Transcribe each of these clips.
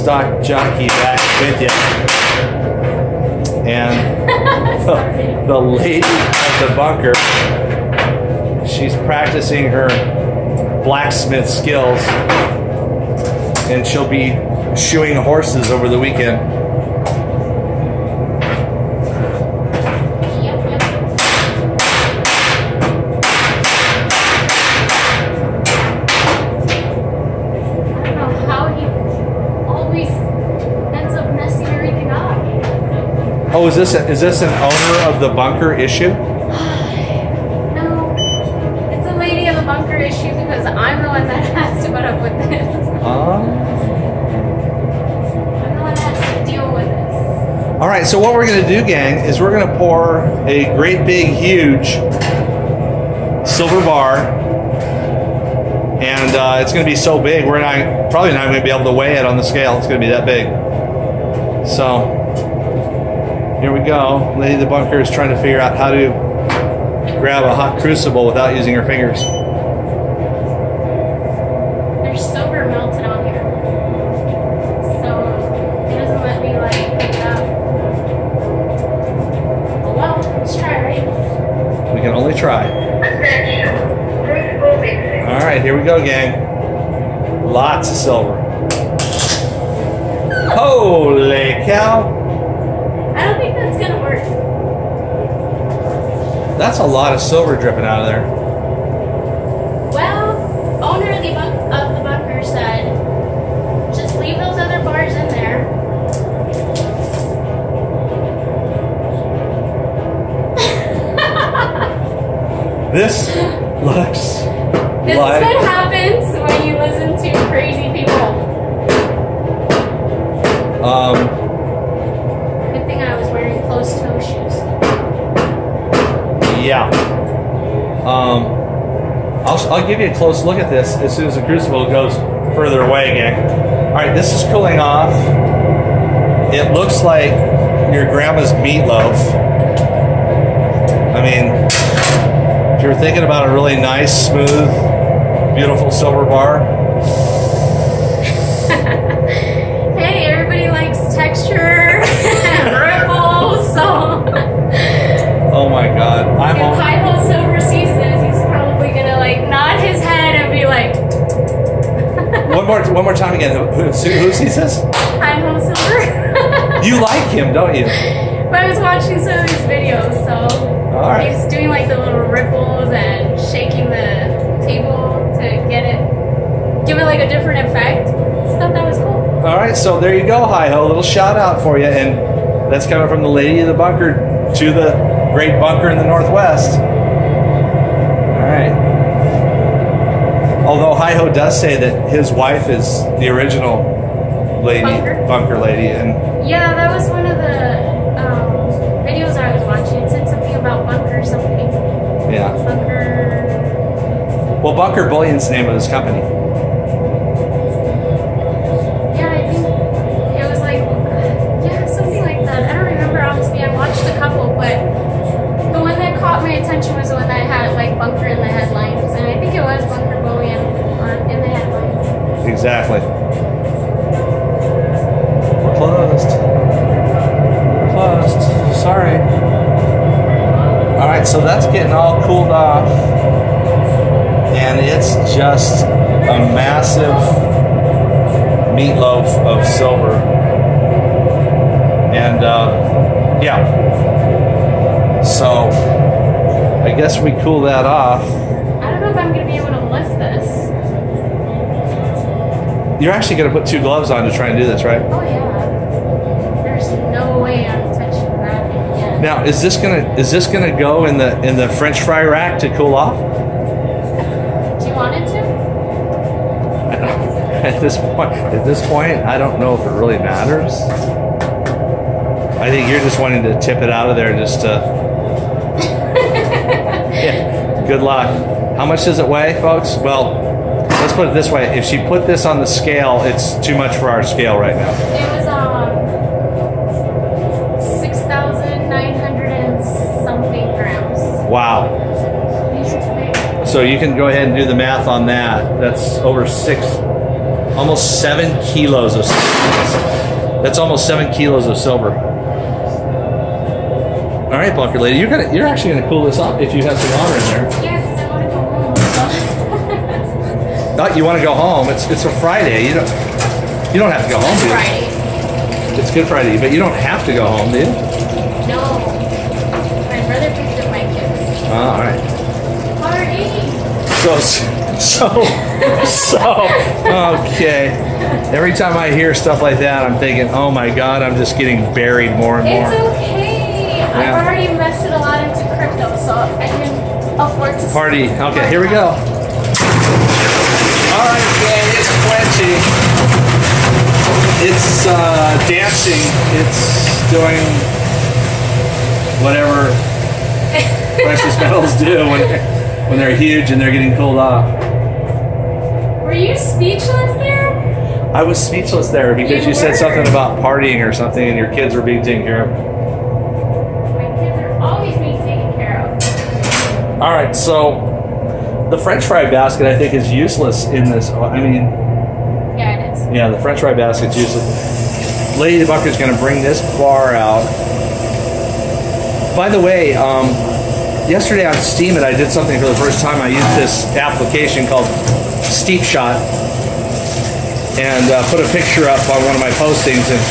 stock jockey back with you. And the, the lady at the bunker, she's practicing her blacksmith skills. And she'll be shoeing horses over the weekend. Oh, is this is this an owner of the bunker issue? No, it's a lady of the bunker issue because I'm the one that has to put up with this. Um, I'm the one that has to deal with this. all right. So what we're gonna do, gang, is we're gonna pour a great big, huge silver bar, and uh, it's gonna be so big we're not probably not gonna be able to weigh it on the scale. It's gonna be that big. So here we go. Lady the bunker is trying to figure out how to grab a hot crucible without using her fingers. There's silver melted on here. So it doesn't let me like pick it up. Oh well, let's try, right? We can only try. All right, here we go, gang. Lots of silver. Holy cow! I don't think that's gonna work. That's a lot of silver dripping out of there. Well, owner of the, of the bunker said, just leave those other bars in there. This looks This like is what happens when you listen to Um, I'll, I'll give you a close look at this as soon as the crucible goes further away, gang. All right, this is cooling off. It looks like your grandma's meatloaf. I mean, if you're thinking about a really nice, smooth, beautiful silver bar, more, one more time again. Who, who, who sees this? HiHo Silver. You like him, don't you? but I was watching some of his videos, so All right. he's doing like the little ripples and shaking the table to get it, give it like a different effect. I thought that was cool. All right, so there you go, HiHo. A little shout out for you, and that's coming from the lady of the bunker to the great bunker in the northwest. All right. Although HiHo does say that his wife is the original lady, Bunker? lady, and Yeah, that was one of the um, videos I was watching. It said something about bunker something. yeah. Bunker. Well, Bunker Bullion's the name of his company. So that's getting all cooled off, and it's just a massive meatloaf of silver. And uh, yeah, so I guess we cool that off. I don't know if I'm gonna be able to lift this. You're actually going to put two gloves on to try and do this, right? Oh yeah. There's no way I'm touching that again. Now, is this gonna is this gonna go in the in the French fry rack to cool off? Do you want it to? At this point, at this point, I don't know if it really matters. I think you're just wanting to tip it out of there just to. Yeah. Good luck. How much does it weigh, folks? Well, let's put it this way: if she put this on the scale, it's too much for our scale right now. So you can go ahead and do the math on that. That's over six, almost seven kilos of. That's almost seven kilos of silver. All right, bunker lady, you're gonna you're actually gonna cool this off if you have some water in there. Yeah, because I want to go home. Not you want to go home. It's it's a Friday. You don't you don't have to go home. Friday. It's Good Friday, but you don't have to go home, do you? No. My brother picked up my kids. Oh, all right. So so so okay. Every time I hear stuff like that, I'm thinking, oh my god, I'm just getting buried more and more. It's okay. Yeah. I've already invested a lot into crypto, so I can afford to Party. Okay, here we go. All right, gang, it's quenching. It's uh, dancing. It's doing whatever precious metals do when they're, huge and they're getting cooled off. Were you speechless there? I was speechless there because You you said something about partying or something, and your kids were being taken care of. My kids are always being taken care of. All right, so the French fry basket I think is useless in this. I mean, Yeah, it is. Yeah, the French fry basket's useless. Lady Bunker's gonna bring this bar out. By the way, um, yesterday on Steemit I did something for the first time. I used this application called Steep Shot and uh, put a picture up on one of my postings. And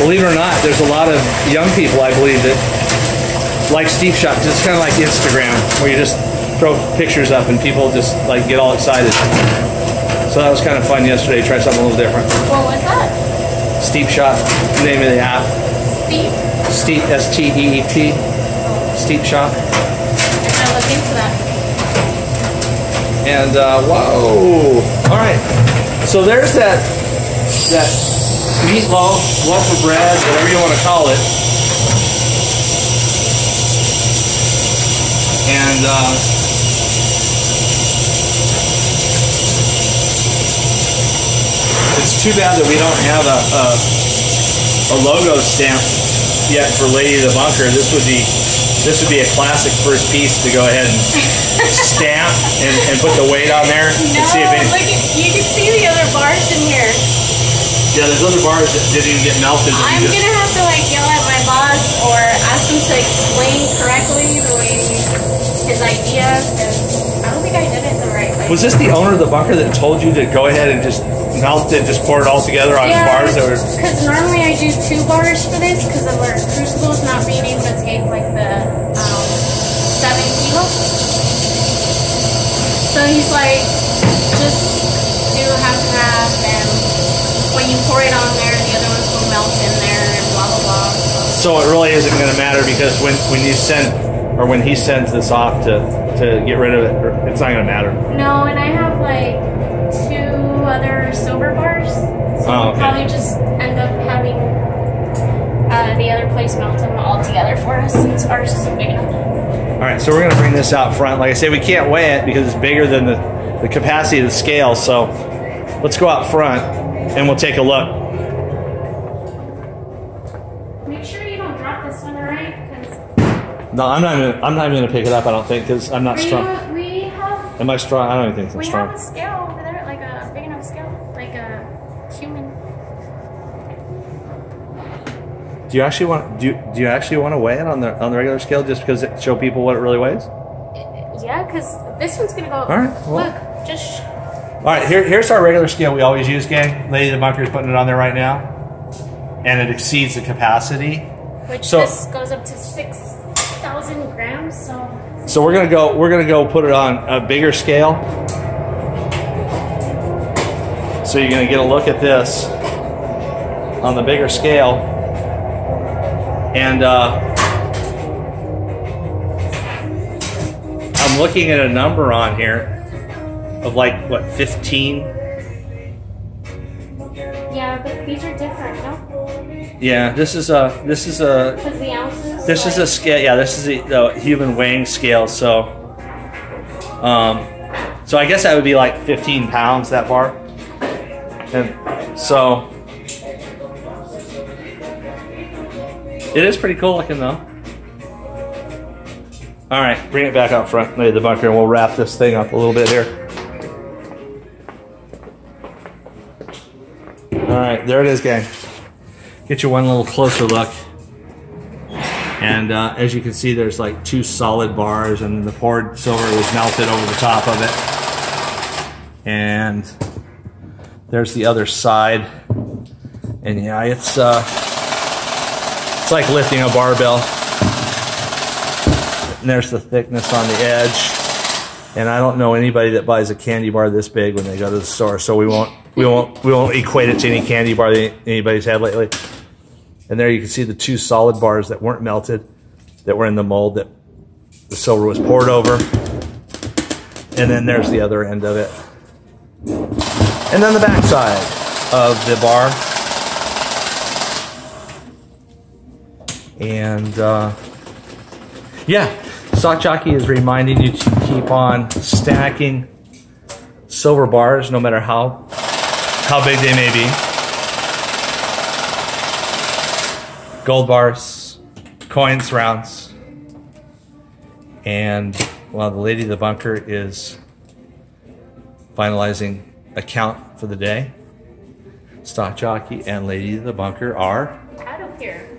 believe it or not, there's a lot of young people I believe that like Steep Shot. It's kind of like Instagram, where you just throw pictures up and people just like get all excited. So that was kind of fun yesterday. Try something a little different. What was that? Steep Shot, name of the app. Steve? Steep, S T E E P. Steep Shot. I gotta look into that. And uh, whoa! All right. So there's that that meatloaf, loaf of bread, whatever you want to call it. And uh, it's too bad that we don't have a, a a logo stamp yet for Lady of the Bunker. This would be this would be a classic first piece to go ahead and stamp and, and put the weight on there No, and see if any, look, at, you can see the other bars in here. yeah, there's other bars that didn't even get melted. I'm just- gonna have to like yell at my boss or ask him to explain correctly the way his idea, because I don't think I did it the right way. Was this the owner of the bunker that told you to go ahead and just melt it, just pour it all together on bars that were? because normally I do two bars for this because of our crucibles not being able to take like the um, seven kilos. So he's like, just do half and half, and when you pour it on there, the other ones will melt in there, and blah blah blah. So, So it really isn't going to matter because when when you send or when he sends this off to to get rid of it, it's not going to matter. no, and I have like two other silver bars. So Oh, we'll okay. probably just end up having uh, the other place melt them all together for us since ours isn't big enough. All right, so we're going to bring this out front. Like I said, we can't weigh it because it's bigger than the, the capacity of the scale. So let's go out front and we'll take a look. Make sure you don't drop this one, alright? Because No, I'm not. Even, I'm not even going to pick it up. I don't think because I'm not strong. we have Am I strong? I don't even think I'm we strong. have a scale over there, like a big enough scale, like a human. Do you actually want? Do you, do you actually want to weigh it on the on the regular scale just because it show people what it really weighs? Yeah, because this one's gonna go. All right, well- Look, just All right, here, here's our regular scale we always use, gang. Lady the Bunker is putting it on there right now, and it exceeds the capacity. which So- this goes up to six thousand grams. So So we're gonna go. We're gonna go put it on a bigger scale. So you're gonna get a look at this on the bigger scale, and uh, I'm looking at a number on here of like what 15. yeah, but these are different, no? Yeah, this is a this is a Because the ounces. This is a scale. Yeah, this is the, the human weighing scale. So, um, so I guess that would be like 15 pounds that far. And so, it is pretty cool looking though. All right, bring it back out front, lay the bunker, and we'll wrap this thing up a little bit here. All right, there it is, gang. Get you one little closer look. And uh, as you can see, there's like two solid bars, and the poured silver was melted over the top of it. And there's the other side. And yeah, it's uh, it's like lifting a barbell. And there's the thickness on the edge. And I don't know anybody that buys a candy bar this big when they go to the store, so we won't we won't we won't equate it to any candy bar that anybody's had lately. And there you can see the two solid bars that weren't melted, that were in the mold that the silver was poured over. And then there's the other end of it. And then the back side of the bar. And uh, yeah, Stock Jockey is reminding you to keep on stacking silver bars no matter how how big they may be. Gold bars, coins, rounds. And while the lady of the bunker is finalizing account for the day, Stock Jockey and Lady of the Bunker are Out of here.